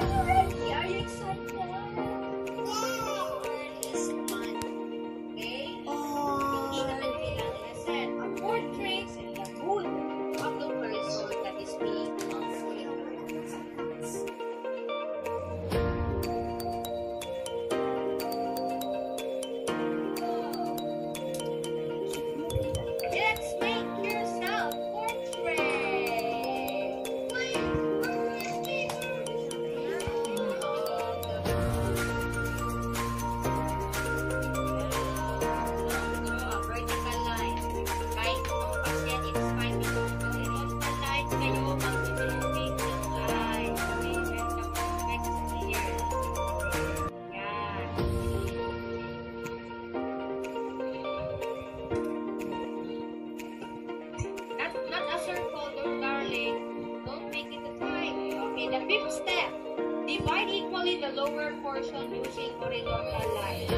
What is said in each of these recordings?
Bye. divide equally the lower portion using horizontal line.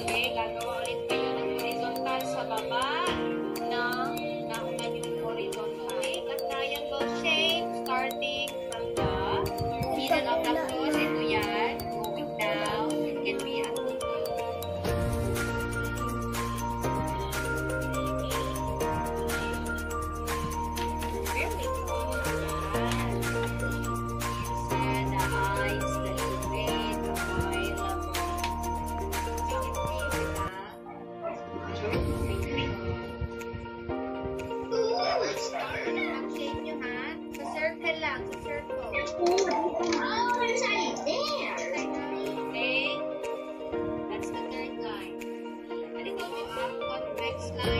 Okay, gagawa ulit kayo ng horizontal sa baba. it's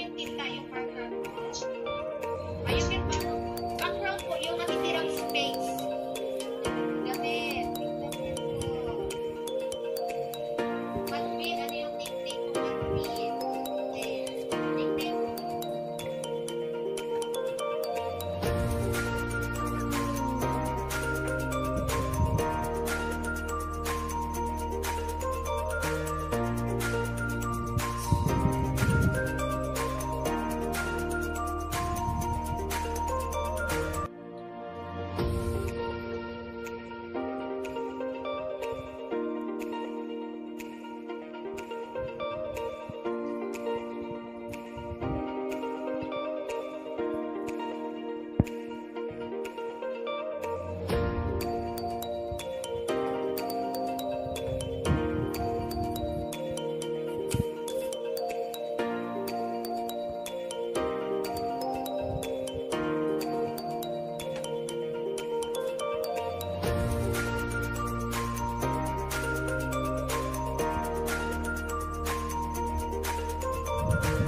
Bye.